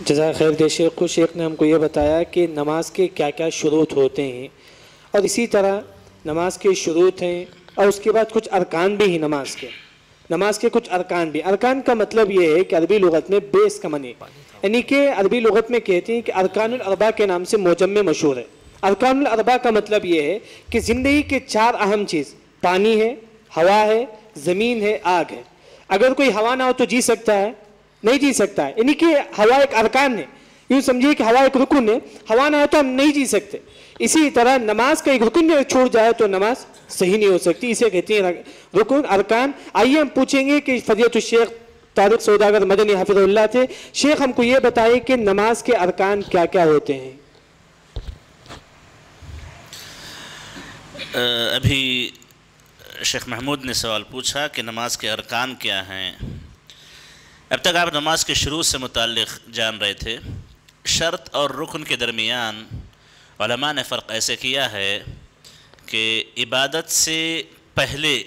جزاک خیر دے شیخ کو شیخ نے ہم کو یہ بتایا کہ نماز کے کیا کیا شروط ہوتے ہیں۔ اور اسی طرح نماز کے شروط ہیں اور اس کے بعد کچھ ارکان بھی ہیں نماز کے۔ نماز کے کچھ ارکان بھی۔ ارکان کا مطلب یہ ہے کہ عربی لغت میں بیس کا منی یعنی کہ عربی لغت میں کہتے ہیں کہ ارکان الاربع کے نام سے موجم میں مشہور ہے۔ ارکان الاربع کا مطلب یہ ہے کہ زندگی کے چار اہم چیز، پانی ہے، ہوا ہے، زمین ہے، آگ ہے۔ اگر کوئی ہوا نہ ہو تو جی سکتا ہے۔ نہیں جی سکتا ہے۔ یعنی کہ ہوا ایک ارکان ہے۔ یوں سمجھیے کہ ہوا ایک رکن ہے۔ ہوا نہ ہو تو ہم نہیں جی سکتے۔ اسی طرح نماز کا ایک رکن چھوڑ جائے تو نماز صحیح نہیں ہو سکتی۔ اسے کہتے ہیں رکن، ارکان۔ آئیے ہم پوچھیں گے کہ فضیت الشیخ طارق سوداگر مدنی حافظ اللہ تھے، شیخ ہم کو یہ بتائے کہ نماز کے ارکان کیا کیا ہوتے ہیں؟ ابھی شیخ محمود نے سوال پوچھا کہ نماز کے ارکان کیا ہیں۔ اب تک آپ نماز کے شروع سے متعلق جان رہے تھے، شرط اور رکن کے درمیان علماء نے فرق ایسے کیا ہے کہ عبادت سے پہلے،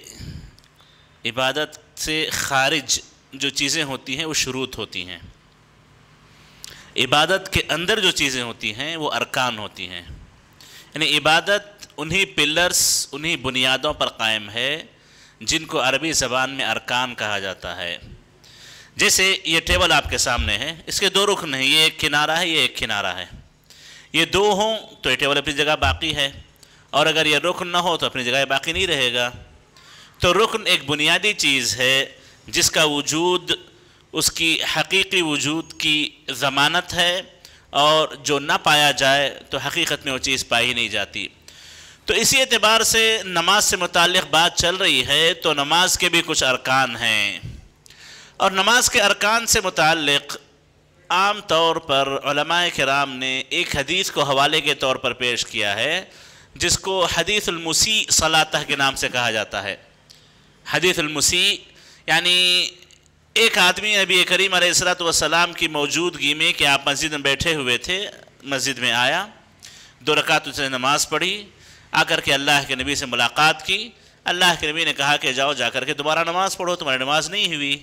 عبادت سے خارج جو چیزیں ہوتی ہیں، وہ شروط ہوتی ہیں۔ عبادت کے اندر جو چیزیں ہوتی ہیں، وہ ارکان ہوتی ہیں۔ یعنی عبادت انہی پلرز، انہی بنیادوں پر قائم ہے جن کو عربی زبان میں ارکان کہا جاتا ہے۔ جیسے یہ ٹیبل آپ کے سامنے ہے، اس کے دو رکن ہیں، یہ ایک کنارہ ہے، یہ ایک کنارہ ہے۔ یہ دو ہوں تو یہ ٹیبل اپنی جگہ باقی ہے۔ اور اگر یہ رکن نہ ہو تو اپنی جگہ باقی نہیں رہے گا۔ تو رکن ایک بنیادی چیز ہے، جس کا وجود، اس کی حقیقی وجود کی ضمانت ہے۔ اور جو نہ پایا جائے تو حقیقت میں وہ چیز پائی نہیں جاتی۔ تو اسی اعتبار سے نماز سے متعلق بات چل رہی ہے، تو نماز کے بھی کچھ ارکان ہیں۔ اور نماز کے ارکان سے متعلق عام طور پر علماء کرام نے ایک حدیث کو حوالے کے طور پر پیش کیا ہے، جس کو حدیث المسیح صلاتہ کے نام سے کہا جاتا ہے۔ حدیث المسیح یعنی ایک آدمی نبی کریم علیہ السلام والسلام کی موجودگی میں کہ آپ مسجد میں بیٹھے ہوئے تھے، مسجد میں آیا، دو رکعت اسے نماز پڑھی آ کر کے اللہ کے نبی سے ملاقات کی۔ اللہ کے نبی نے کہا کہ جاؤ، جا کر کے دوبارہ نماز پڑھو، تمہاری نماز نہیں ہوئی۔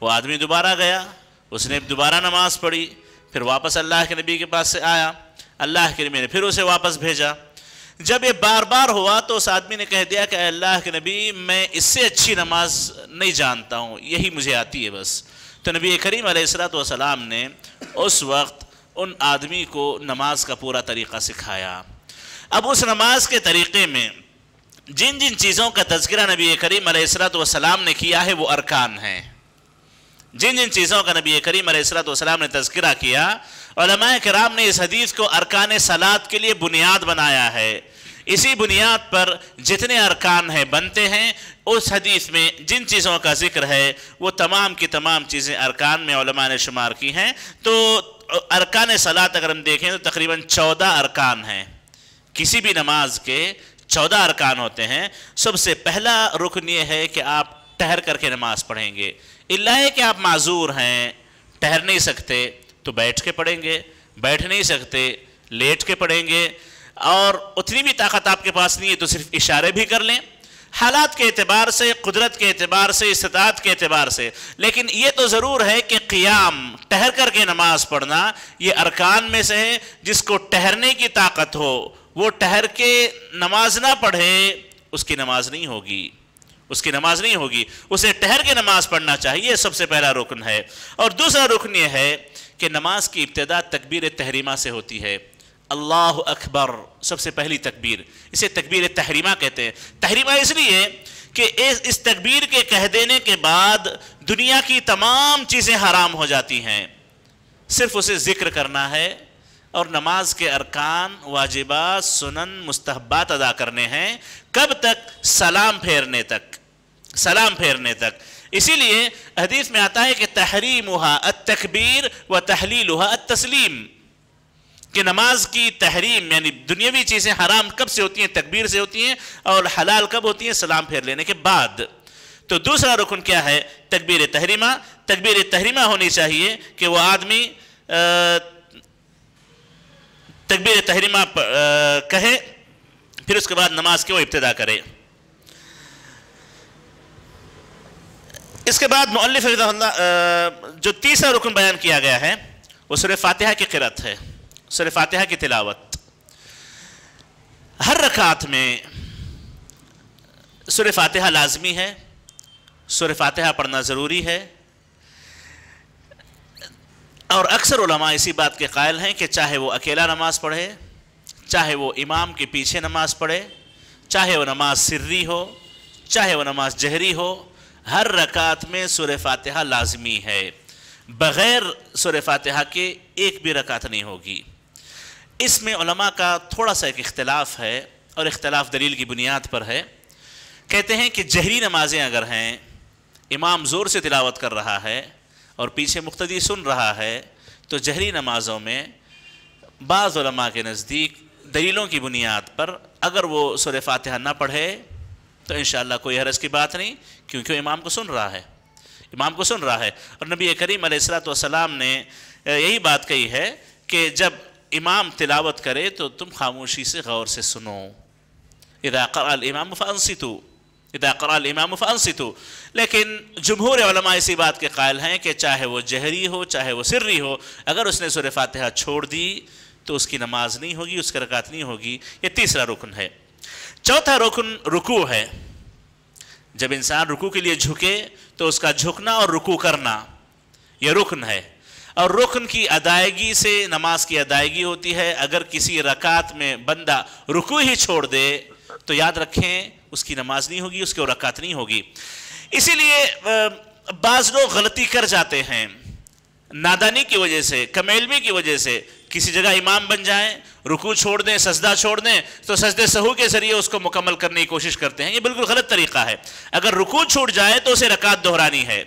وہ آدمی دوبارہ گیا، اس نے دوبارہ نماز پڑھی، پھر واپس اللہ کے نبی کے پاس سے آیا، اللہ کے نبی نے پھر اسے واپس بھیجا۔ جب یہ بار بار ہوا تو اس آدمی نے کہہ دیا کہ اے اللہ کے نبی، میں اس سے اچھی نماز نہیں جانتا ہوں، یہی مجھے آتی ہے بس۔ تو نبی کریم علیہ السلام نے اس وقت ان آدمی کو نماز کا پورا طریقہ سکھایا۔ اب اس نماز کے طریقے میں جن جن چیزوں کا تذکرہ نبی کریم علیہ السلام نے کیا ہے، وہ ارکان ہیں۔ جن جن چیزوں کا نبی کریم علیہ السلام نے تذکرہ کیا، علماء کرام نے اس حدیث کو ارکان سلاد کے لیے بنیاد بنایا ہے۔ اسی بنیاد پر جتنے ارکان ہیں بنتے ہیں، اس حدیث میں جن چیزوں کا ذکر ہے، وہ تمام کی تمام چیزیں ارکان میں علماء نے شمار کی ہیں۔ تو ارکان سلاد اگر ہم دیکھیں تو تقریباً چودہ ارکان ہیں۔ کسی بھی نماز کے چودہ ارکان ہوتے ہیں۔ سب سے پہلا رکن یہ ہے کہ آپ ٹہر کر کے نماز پڑھیں گے۔ اللہ ہے کہ آپ معذور ہیں ٹہر نہیں سکتے، تو بیٹھ کے پڑھیں گے، بیٹھ نہیں سکتے، لیٹ کے پڑھیں گے۔ اور اتنی بھی طاقت آپ کے پاس نہیں ہے، تو صرف اشارے بھی کر لیں۔ حالات کے اعتبار سے، قدرت کے اعتبار سے، استطاعت کے اعتبار سے۔ لیکن یہ تو ضرور ہے کہ قیام ٹہر کر کے نماز پڑھنا، یہ ارکان میں سے ہے۔ جس کو ٹہرنے کی طاقت ہو، وہ ٹہر کے نماز نہ پڑھے، اس کی نماز نہیں ہوگی۔ اس کی نماز نہیں ہوگی، اسے ٹہر کے نماز پڑھنا چاہیے سب سے پہلا رکن ہے۔ اور دوسرا رکن یہ ہے کہ نماز کی ابتدا تکبیر تحریمہ سے ہوتی ہے۔ اللہ اکبر، سب سے پہلی تکبیر۔ اسے تکبیر تحریمہ کہتے ہیں۔ تحریمہ اس لیے کہ اس تکبیر کے کہہ دینے کے بعد دنیا کی تمام چیزیں حرام ہو جاتی ہیں۔ صرف اسے ذکر کرنا ہے اور نماز کے ارکان واجبات سنن مستحبات ادا کرنے ہیں کب تک؟ سلام پھیرنے تک۔ سلام پھیرنے تک۔ اسی لیے حدیث میں آتا ہے کہ تحریمہا التکبیر و تحلیلہا التسلیم۔ کہ نماز کی تحریم یعنی دنیاوی چیزیں حرام کب سے ہوتی ہیں؟ تکبیر سے ہوتی ہیں اور حلال کب ہوتی ہیں؟ سلام پھیر لینے کے بعد۔ تو دوسرا رکن کیا ہے؟ تکبیر تحریمہ۔ تکبیر تحریمہ ہونی چاہیے کہ وہ آدمی تکبیر تحریمہ کہے پھر اس کے بعد نماز کے وہ ابتدا کرے اس کے بعد مؤلف رضا اللہ جو تیسرا رکن بیان کیا گیا ہے، وہ سر فاتحہ کی قرت ہے۔ سر فاتحہ کی تلاوت۔ ہر رکعت میں سر فاتحہ لازمی ہے سر فاتحہ پڑھنا ضروری ہے۔ اور اکثر علماء اسی بات کے قائل ہیں کہ چاہے وہ اکیلا نماز پڑھے، چاہے وہ امام کے پیچھے نماز پڑھے، چاہے وہ نماز سری ہو، چاہے وہ نماز جہری ہو، ہر رکعت میں سور فاتحہ لازمی ہے۔ بغیر سور فاتحہ کے ایک بھی رکعت نہیں ہوگی۔ اس میں علماء کا تھوڑا سا ایک اختلاف ہے اور اختلاف دلیل کی بنیاد پر ہے۔ کہتے ہیں کہ جہری نمازیں اگر ہیں، امام زور سے تلاوت کر رہا ہے اور پیچھے مقتدی سن رہا ہے، تو جہری نمازوں میں بعض علماء کے نزدیک دلیلوں کی بنیاد پر اگر وہ سور فاتحہ نہ پڑھے، تو انشاءاللہ کوئی حرض کی بات نہیں، کیونکہ وہ امام کو سن رہا ہے۔ امام کو سن رہا ہے۔ اور نبی کریم علیہ السلام والسلام نے یہی بات کہی ہے کہ جب امام تلاوت کرے تو تم خاموشی سے غور سے سنو۔ اذا قرأ الامام فانصتو۔ اذا قرأ الامام فانصتو لیکن جمہور علماء اسی بات کے قائل ہیں کہ چاہے وہ جہری ہو، چاہے وہ سری ہو، اگر اس نے سورہ فاتحہ چھوڑ دی تو اس کی نماز نہیں ہوگی، اس کی رکعت نہیں ہوگی، یہ تیسرا رکن ہے۔ چوتھا رکن رکوع ہے۔ جب انسان رکوع کے لیے جھکے تو اس کا جھکنا اور رکوع کرنا، یہ رکن ہے۔ اور رکن کی ادائیگی سے نماز کی ادائیگی ہوتی ہے۔ اگر کسی رکعت میں بندہ رکوع ہی چھوڑ دے تو یاد رکھیں اس کی نماز نہیں ہوگی، اس کی رکعت نہیں ہوگی۔ اسی لیے بعض لوگ غلطی کر جاتے ہیں۔ نادانی کی وجہ سے، کمیلمی کی وجہ سے کسی جگہ امام بن جائیں، رکوع چھوڑ دیں، سجدہ چھوڑ دیں، تو سجدے سہو کے ذریعے اس کو مکمل کرنے کی کوشش کرتے ہیں۔ یہ بالکل غلط طریقہ ہے۔ اگر رکوع چھوٹ جائے تو اسے رکعت دہرانی ہے۔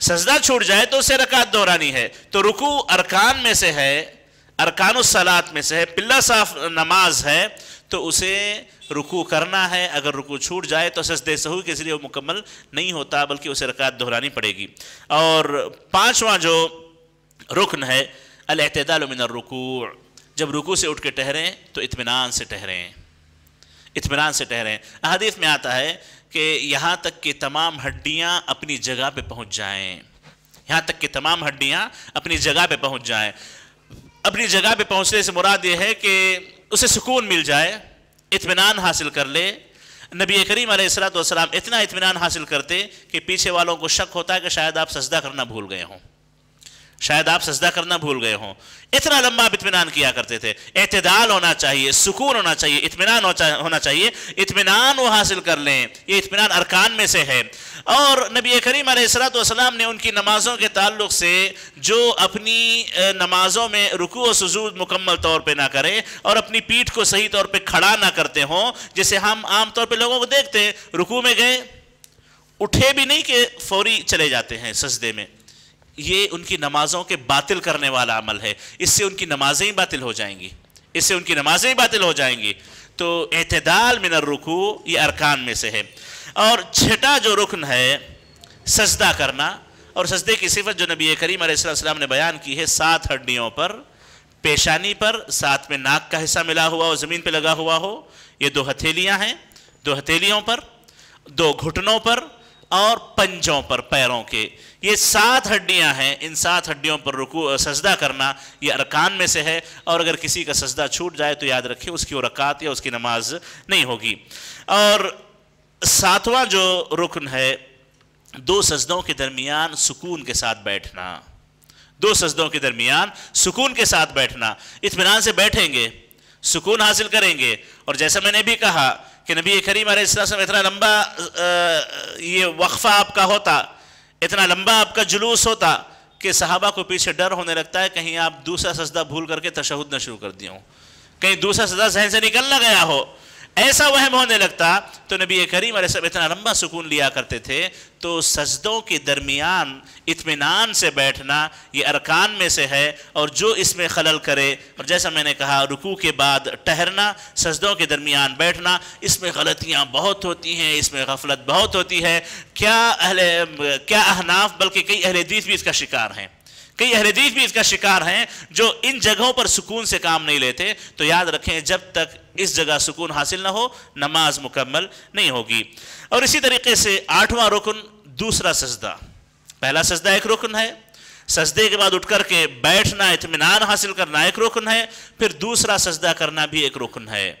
سجدہ چھوٹ جائے تو اسے رکعت دہرانی ہے۔ تو رکوع ارکان میں سے ہے۔ ارکان الصلاط میں سے ہے، پلہ صاف نماز ہے تو اسے رکوع کرنا ہے۔ اگر رکوع چھوٹ جائے تو سجدے سہو کے ذریعے وہ مکمل نہیں ہوتا، بلکہ اسے رکعت دہرانی پڑے گی۔ اور پانچواں جو رکن ہے، الاعتدال من الرکوع۔ جب رکوع سے اٹھ کے ٹہریں تو اطمینان سے ٹہریں۔ اطمینان سے ٹہریں۔ احادیث میں آتا ہے کہ یہاں تک کہ تمام ہڈیاں اپنی جگہ پہ پہنچ جائیں۔ یہاں تک کہ تمام ہڈیاں اپنی جگہ پہ پہنچ جائیں۔ اپنی جگہ پہ پہنچنے سے مراد یہ ہے کہ اسے سکون مل جائے، اطمینان حاصل کر لے۔ نبی کریم علیہ السلام اتنا اطمینان حاصل کرتے کہ پیچھے والوں کو شک ہوتا ہے کہ شاید آپ سجدہ کرنا بھول گئے ہوں۔ شاید آپ سجدہ کرنا بھول گئے ہوں۔ اتنا لمبا اطمینان کیا کرتے تھے۔ اعتدال ہونا چاہیے، سکون ہونا چاہیے، اطمینان ہونا چاہیے اطمینان وہ حاصل کر لیں۔ یہ اطمینان ارکان میں سے ہے۔ اور نبی کریم علیہ السلام نے ان کی نمازوں کے تعلق سے جو اپنی نمازوں میں رکوع و سجود مکمل طور پہ نہ کرے اور اپنی پیٹھ کو صحیح طور پہ کھڑا نہ کرتے ہوں جیسے ہم عام طور پہ لوگوں کو دیکھتے ہیں، رکوع میں گئے۔ اٹھے بھی نہیں کہ فوری چلے جاتے ہیں سجدے میں۔ یہ ان کی نمازوں کے باطل کرنے والا عمل ہے۔ اس سے ان کی نمازیں ہی باطل ہو جائیں گی۔ اس سے ان کی نمازیں ہی باطل ہو جائیں گی۔ تو اعتدال من الرکوع یہ ارکان میں سے ہے۔ اور چھٹا جو رکن ہے، سجدہ کرنا۔ اور سجدے کی صفت جو نبی کریم علیہ السلام نے بیان کی ہے، سات ہڈیوں پر، پیشانی پر، ساتھ میں ناک کا حصہ ملا ہوا ہو، زمین پہ لگا ہوا ہو۔ یہ دو ہتھیلیاں ہیں۔ دو ہتھیلیوں پر، دو گھٹنوں پر اور پنجوں پر پیروں کے۔ یہ سات ہڈیاں ہیں، ان سات ہڈیوں پر رکو سجدہ کرنا یہ ارکان میں سے ہے، اور اگر کسی کا سجدہ چھوٹ جائے تو یاد رکھیں، اس کی وہ رکعت یا اس کی نماز نہیں ہوگی۔ اور ساتواں جو رکن ہے، دو سجدوں کے درمیان سکون کے ساتھ بیٹھنا۔ دو سجدوں کے درمیان سکون کے ساتھ بیٹھنا۔ اطمینان سے بیٹھیں گے، سکون حاصل کریں گے۔ اور جیسا میں نے بھی کہا کہ نبی کریم علیہ السلام اتنا لمبا یہ وقفہ آپ کا ہوتا اتنا لمبا آپ کا جلوس ہوتا کہ صحابہ کو پیچھے ڈر ہونے لگتا ہے، کہیں آپ دوسرا سجدہ بھول کر کے تشہد نہ شروع کر دیا ہوں۔ کہیں دوسرا سجدہ ذہن سے نکل نہ گیا ہو۔ ایسا وہم ہونے لگتا تو نبی کریم علیہ السلام اتنا لمبا سکون لیا کرتے تھے تو سجدوں کے درمیان اطمینان سے بیٹھنا یہ ارکان میں سے ہے اور جو اس میں خلل کرے اور جیسا میں نے کہا رکوع کے بعد ٹہرنا، سجدوں کے درمیان بیٹھنا، اس میں غلطیاں بہت ہوتی ہیں، اس میں غفلت بہت ہوتی ہے۔ کیا اہل، کیا احناف، بلکہ کئی اہل حدیث بھی اس کا شکار ہیں۔ کئی اہل حدیث بھی اس کا شکار ہیں جو ان جگہوں پر سکون سے کام نہیں لیتے، تو یاد رکھیں جب تک اس جگہ سکون حاصل نہ ہو، نماز مکمل نہیں ہوگی۔ اور اسی طریقے سے آٹھواں رکن، دوسرا سجدہ۔ پہلا سجدہ ایک رکن ہے، سجدے کے بعد اٹھ کر کے بیٹھنا، اطمینان حاصل کرنا ایک رکن ہے، پھر دوسرا سجدہ کرنا بھی ایک رکن ہے۔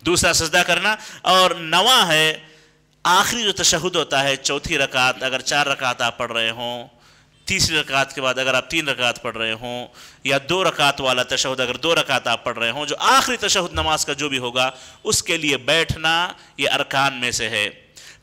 دوسرا سجدہ کرنا، اور نواں ہے، آخری جو تشہد ہوتا ہے، چوتھی رکعت، اگر چار رکعت آپ پڑھ رہے ہوں تیسری رکعت کے بعد اگر آپ تین رکعت پڑھ رہے ہوں یا دو رکعت والا تشہد، اگر دو رکعت آپ پڑھ رہے ہوں، جو آخری تشہد نماز کا جو بھی ہوگا، اس کے لیے بیٹھنا یہ ارکان میں سے ہے۔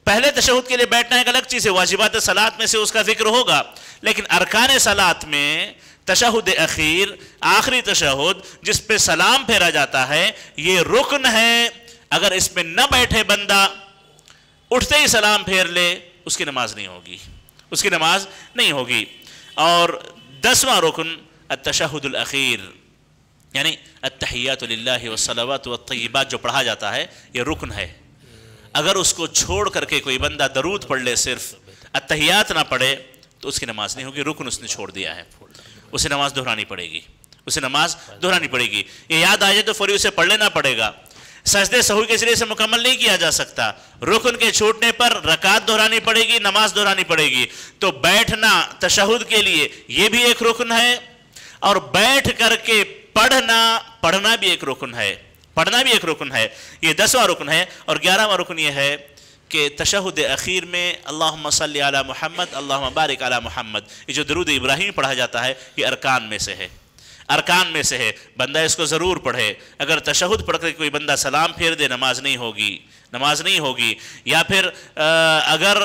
پہلے تشہد کے لیے بیٹھنا ایک الگ چیز ہے، واجبات سلاد میں سے اس کا ذکر ہوگا، لیکن ارکان سلاد میں تشہد اخیر، آخری تشہد جس پہ سلام پھیرا جاتا ہے، یہ رکن ہے۔ اگر اس میں نہ بیٹھے بندہ، اٹھتے ہی سلام پھیر لے، اس کی نماز نہیں ہوگی۔ اس کی نماز نہیں ہوگی۔ اور دسواں رکن، التشہد الاخیر یعنی التحیات للہ والصلوات والطیبات، جو پڑھا جاتا ہے، یہ رکن ہے۔ اگر اس کو چھوڑ کر کے کوئی بندہ درود پڑھ لے، صرف اتحیات نہ پڑھے، تو اس کی نماز نہیں ہوگی، رکن اس نے چھوڑ دیا ہے۔ اسے نماز دہرانی پڑے گی۔ اسے نماز دہرانی پڑے گی۔ یہ یاد آ جائے تو فوری اسے پڑھ لینا پڑے گا۔ سجدے سہو کے ذریعے سے مکمل نہیں کیا جا سکتا۔ رکن کے چھوٹنے پر رکعت دہرانی پڑے گی، نماز دہرانی پڑے گی۔ تو بیٹھنا تشہد کے لیے یہ بھی ایک رکن ہے اور بیٹھ کر کے پڑھنا پڑھنا بھی ایک رکن ہے۔ پڑھنا بھی ایک رکن ہے۔ یہ دسواں رکن ہے اور گیارہواں رکن یہ ہے کہ تشہد اخیر میں اللہم صلی علی محمد، اللہم بارک علی محمد۔ یہ جو درود ابراہیم پڑھا جاتا ہے، یہ ارکان میں سے ہے۔ ارکان میں سے ہے۔ بندہ اس کو ضرور پڑھے۔ اگر تشہد پڑھ کر کوئی بندہ سلام پھیر دے، نماز نہیں ہوگی۔ نماز نہیں ہوگی۔ یا پھر اگر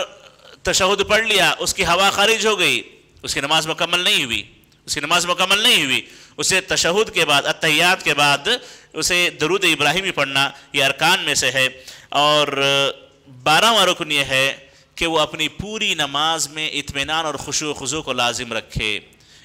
تشہد پڑھ لیا، اس کی ہوا خارج ہو گئی، اس کی نماز مکمل نہیں ہوئی۔ اس کی نماز مکمل نہیں ہوئی۔ اسے تشہد کے بعد اتحیات کے بعد اسے درود ابراہیمی پڑھنا یہ ارکان میں سے ہے۔ اور بارہواں رکن یہ ہے کہ وہ اپنی پوری نماز میں اطمینان اور خوشو خضو کو لازم رکھے۔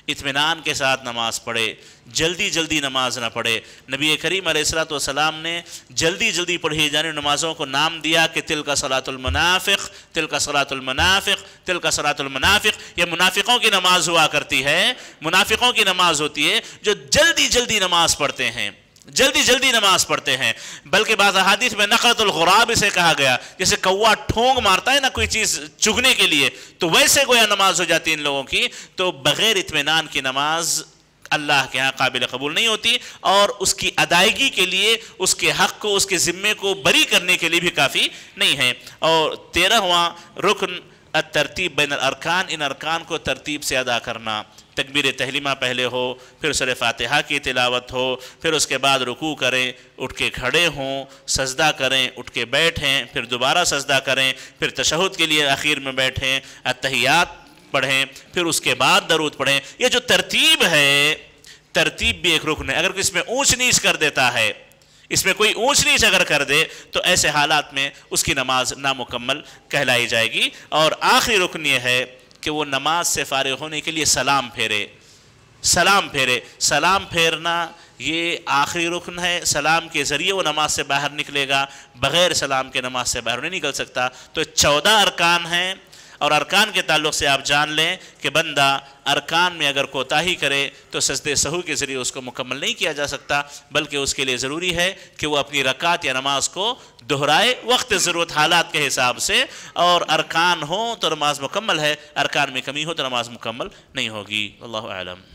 اطمینان کے ساتھ نماز پڑھے، جلدی جلدی نماز نہ پڑھے۔ نبی کریم علیہ السلام نے جلدی جلدی پڑھی جانے نمازوں کو نام دیا کہ تل کا صلاۃ المنافق تل کا صلاۃ المنافق تل کا صلاۃ المنافق۔ یہ منافقوں کی نماز ہوا کرتی ہے، منافقوں کی نماز ہوتی ہے جو جلدی جلدی نماز پڑھتے ہیں۔ جلدی جلدی نماز پڑھتے ہیں۔ بلکہ بعض احادیث میں نقرت الغراب اسے کہا گیا، جیسے کوا ٹھونگ مارتا ہے نا کوئی چیز چگنے کے لیے، تو ویسے گویا نماز ہو جاتی ان لوگوں کی، تو بغیر اطمینان کی نماز اللہ کے ہاں قابل قبول نہیں ہوتی اور اس کی ادائیگی کے لیے، اس کے حق کو، اس کے ذمے کو بری کرنے کے لیے بھی کافی نہیں ہے۔ اور تیرہواں رکن الترتیب بین الارکان، ان ارکان کو ترتیب سے ادا کرنا۔ تکبیر تحلیمہ پہلے ہو، پھر سر فاتحہ کی تلاوت ہو، پھر اس کے بعد رکوع کریں، اٹھ کے کھڑے ہوں، سجدہ کریں، اٹھ کے بیٹھیں، پھر دوبارہ سجدہ کریں، پھر تشہد کے لیے اخیر میں بیٹھیں اتحیات پڑھیں، پھر اس کے بعد درود پڑھیں۔ یہ جو ترتیب ہے، ترتیب بھی ایک رکن ہے۔ اگر اس میں اونچ نیچ کر دیتا ہے اس میں کوئی اونچ نیچ اگر کر دے تو ایسے حالات میں اس کی نماز نامکمل کہلائی جائے گی اور آخری رکن یہ ہے کہ وہ نماز سے فارغ ہونے کے لیے سلام پھیرے سلام پھیرے، سلام پھیرنا یہ آخری رکن ہے، سلام کے ذریعے وہ نماز سے باہر نکلے گا، بغیر سلام کے نماز سے باہر نہیں نکل سکتا۔ تو چودہ ارکان ہیں اور ارکان کے تعلق سے آپ جان لیں کہ بندہ ارکان میں اگر کوتاہی کرے تو سجدے سہو کے ذریعے اس کو مکمل نہیں کیا جا سکتا، بلکہ اس کے لیے ضروری ہے کہ وہ اپنی رکعت یا نماز کو دہرائے وقت ضرورت حالات کے حساب سے۔ اور ارکان ہوں تو نماز مکمل ہے، ارکان میں کمی ہو تو نماز مکمل نہیں ہوگی۔ اللہ علم